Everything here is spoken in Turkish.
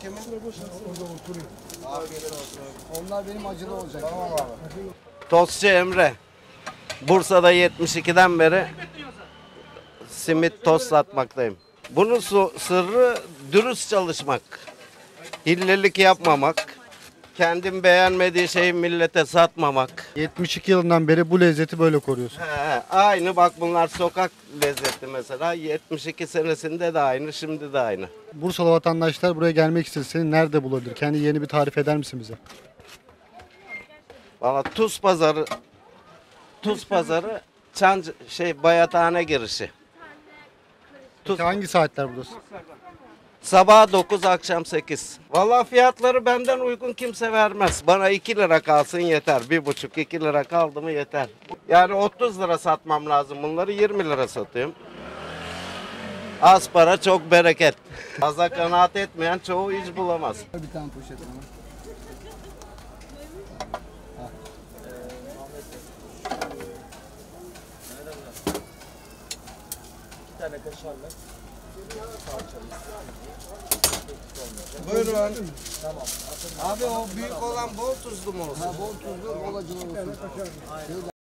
kimin? Afiyet olsun. Onlar benim acılı olacak. Tamam abi. Tostçu Emre. Bursa'da 72'den beri simit tost satmaktayım. Bunun sırrı dürüst çalışmak. Hillelik yapmamak. Kendim beğenmediği şeyi millete satmamak. 72 yılından beri bu lezzeti böyle koruyorsun. He, aynı bak bunlar sokak lezzeti mesela. 72 senesinde de aynı, şimdi de aynı. Bursalı vatandaşlar buraya gelmek istese seni nerede bulabilir? Kendi yeni bir tarif eder misin bize? Valla Tuz Pazarı Tuz Pazarı Çan şey Bayathane girişi. Tuz Hangi saatler buradasın? Sabah 9 akşam 8. Vallahi fiyatları benden uygun kimse vermez. Bana 2 lira kalsın yeter. 1,5-2 lira kaldı mı yeter. Yani 30 lira satmam lazım bunları 20 lira satıyorum. Az para çok bereket. Aza kanaat etmeyen çoğu iş bulamaz. Bir tane poşet bana. Buyurun. Abi o büyük olan bol tuzlu mu olsun? Ha bol tuzlu, olsun.